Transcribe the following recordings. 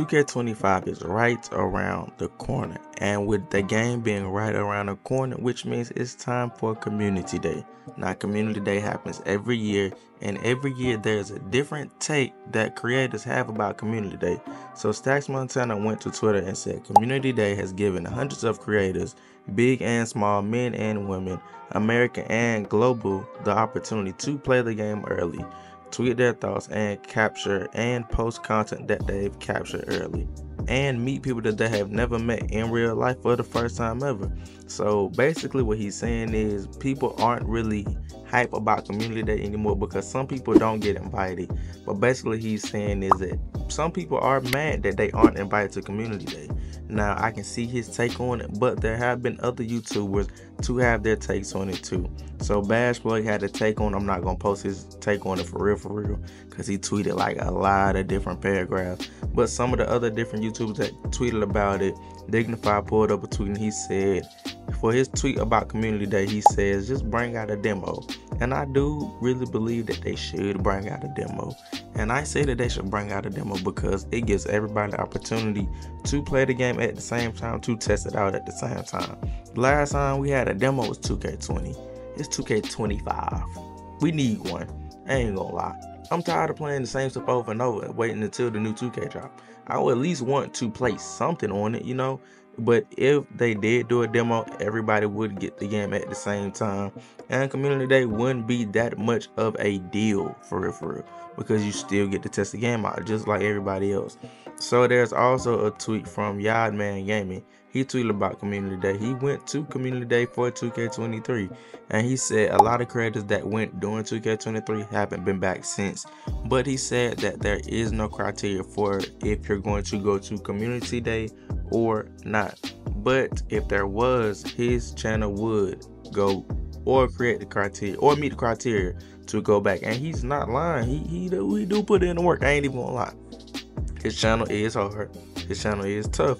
2K25 is right around the corner, and with the game being right around the corner, which means it's time for Community Day. Now, Community Day happens every year, and every year there's a different take that creators have about Community Day. So, Stacks Montana went to Twitter and said, Community Day has given hundreds of creators, big and small, men and women, American and global, the opportunity to play the game early tweet their thoughts and capture and post content that they've captured early and meet people that they have never met in real life for the first time ever. So basically what he's saying is people aren't really hype about community day anymore because some people don't get invited. But basically he's saying is that some people are mad that they aren't invited to community day. Now I can see his take on it, but there have been other YouTubers to have their takes on it too. So Bash had a take on. I'm not gonna post his take on it for real, for real, because he tweeted like a lot of different paragraphs. But some of the other different YouTubers that tweeted about it, Dignify pulled up a tweet and he said, for his tweet about Community Day, he says just bring out a demo. And I do really believe that they should bring out a demo. And I say that they should bring out a demo because it gives everybody the opportunity to play the game at the same time, to test it out at the same time. Last time we had a demo was 2K20. It's 2K25. We need one. I ain't gonna lie. I'm tired of playing the same stuff over and over, waiting until the new 2K drop. I would at least want to play something on it, you know. But if they did do a demo, everybody would get the game at the same time. And Community Day wouldn't be that much of a deal for real, for real. Because you still get to test the game out just like everybody else. So there's also a tweet from Yardman Gaming. He tweeted about Community Day. He went to Community Day for 2K23 and he said a lot of creators that went during 2K23 haven't been back since. But he said that there is no criteria for if you're going to go to Community Day or not. But if there was, his channel would go or create the criteria or meet the criteria to go back. And he's not lying. He he do, he do put in the work. I ain't even gonna lie. His channel is hard. His channel is tough.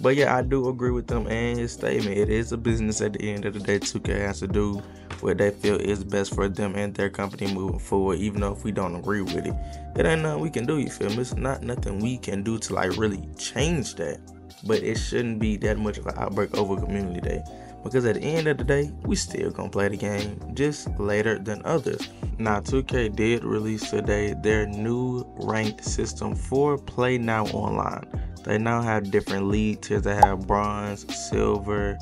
But yeah, I do agree with them and his statement. It is a business at the end of the day. 2K has to do what they feel is best for them and their company moving forward, even though if we don't agree with it. It ain't nothing we can do, you feel me? It's not nothing we can do to like really change that. But it shouldn't be that much of an outbreak over community day. Because at the end of the day, we still gonna play the game just later than others. Now 2K did release today their new ranked system for Play Now Online. They now have different league tiers. They have bronze, silver,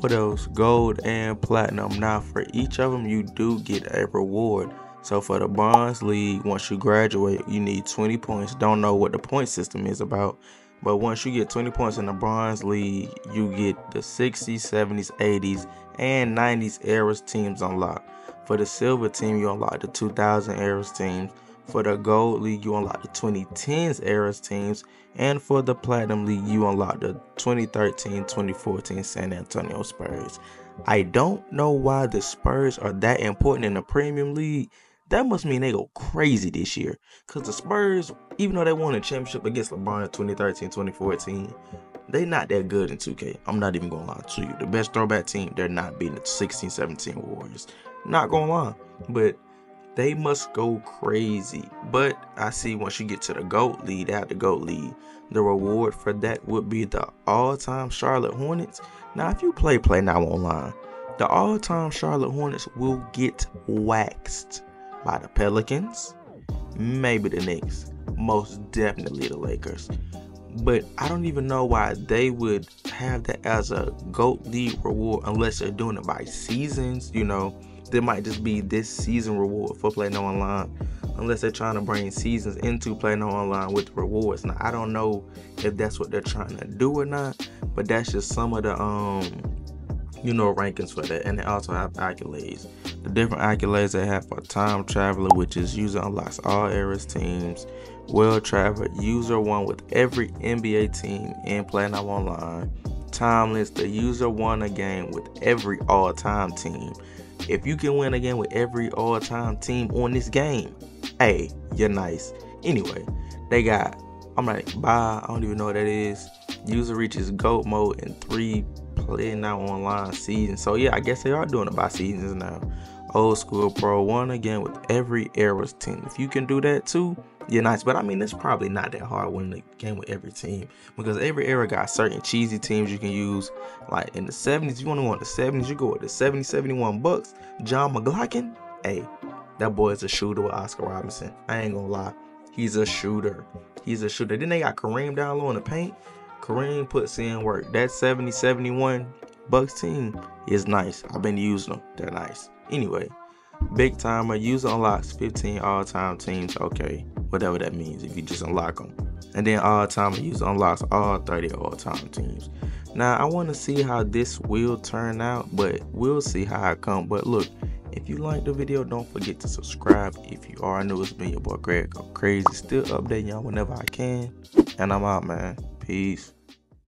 what else? Gold and platinum. Now for each of them, you do get a reward. So for the bronze league, once you graduate, you need 20 points. Don't know what the point system is about. But once you get 20 points in the bronze league, you get the 60s, 70s, 80s, and 90s eras teams unlocked. For the silver team, you unlock the 2000 eras teams. For the Gold League, you unlock the 2010s eras teams, and for the Platinum League, you unlock the 2013-2014 San Antonio Spurs. I don't know why the Spurs are that important in the Premium League. That must mean they go crazy this year. Because the Spurs, even though they won a championship against LeBron in 2013 2014, they not that good in 2K. I'm not even going to lie to you. The best throwback team, they're not beating the 16 17 Warriors. Not going to lie. But they must go crazy. But I see once you get to the GOAT lead, out the GOAT lead, the reward for that would be the all-time Charlotte Hornets. Now, if you play Play Now Online, the all-time Charlotte Hornets will get waxed by the Pelicans, maybe the Knicks, most definitely the Lakers. But I don't even know why they would have that as a GOAT lead reward unless they're doing it by seasons, you know. There might just be this season reward for playing online unless they're trying to bring seasons into playing online with rewards. Now i don't know if that's what they're trying to do or not but that's just some of the um you know rankings for that and they also have accolades the different accolades they have for time traveler which is user unlocks all eras teams well traveled user won with every nba team in playing online timeless the user won a game with every all-time team if you can win again with every all-time team on this game, hey, you're nice. Anyway, they got I'm like, bye. I don't even know what that is. User reaches GOAT mode in three play now online season. So yeah, I guess they are doing it by seasons now. Old school pro one again with every era's team. If you can do that too, you're nice. But I mean, it's probably not that hard when the game with every team because every era got certain cheesy teams you can use. Like in the 70s, you want to want the 70s, you go with the 70, 71 bucks. Jon McGlocklin, hey, that boy is a shooter with Oscar Robertson. I ain't gonna lie, he's a shooter. He's a shooter. Then they got Kareem down low in the paint. Kareem puts in work. That 70, 71 Bucks team is nice. I've been using them. They're nice. Anyway, big timer. Use unlocks 15 all-time teams. Okay, whatever that means. If you just unlock them, and then all-time use unlocks all 30 all-time teams. Now I want to see how this will turn out, but we'll see how it come. But look, if you like the video, don't forget to subscribe. If you are new, it's been your boy Greg. I'm crazy, still updating y'all whenever I can. And I'm out, man. Peace.